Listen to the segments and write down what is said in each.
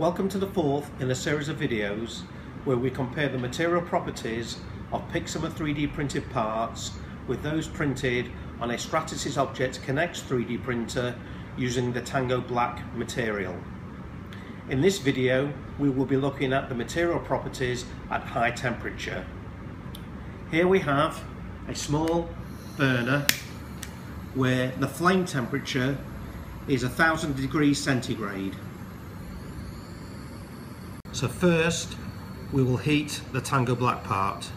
Welcome to the fourth in a series of videos where we compare the material properties of Picsima 3D printed parts with those printed on a Stratasys Objet Connex 3D printer using the Tango Black material. In this video we will be looking at the material properties at high temperature. Here we have a small burner where the flame temperature is a thousand degrees centigrade. So first we will heat the Tango Black part.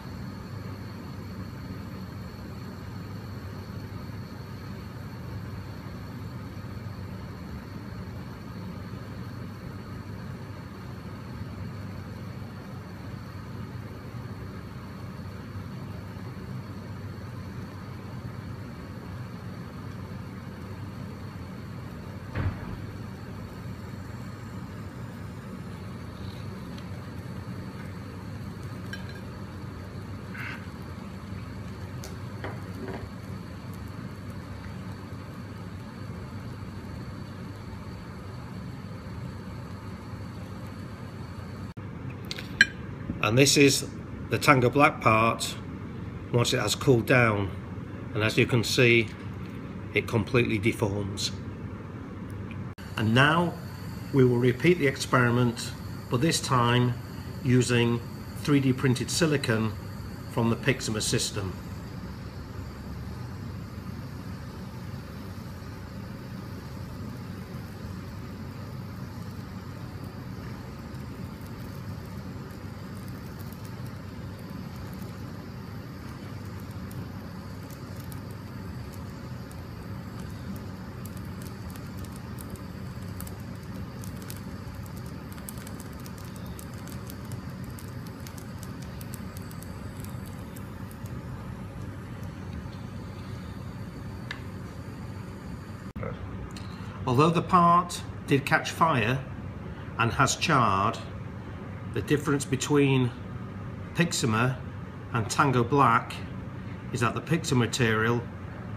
And this is the Tango Black part once it has cooled down. And as you can see it completely deforms. And now we will repeat the experiment but this time using 3D printed silicon from the Picsima system Although the part did catch fire and has charred, the difference between Picsima and Tango Black is that the Picsima material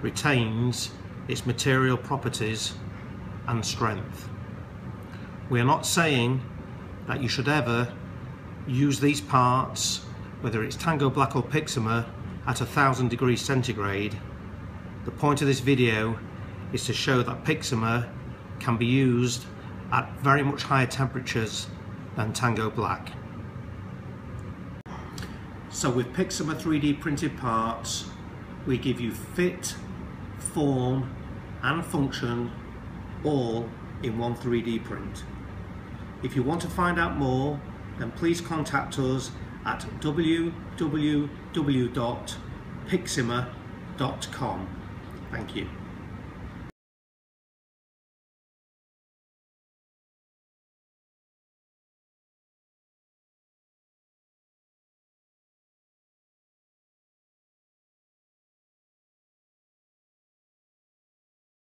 retains its material properties and strength. We are not saying that you should ever use these parts, whether it's Tango Black or Picsima, at a thousand degrees centigrade. The point of this video is to show that Picsima can be used at very much higher temperatures than Tango Black. So with Picsima 3D printed parts, we give you fit, form and function all in one 3D print. If you want to find out more, then please contact us at www.picsima.com. Thank you.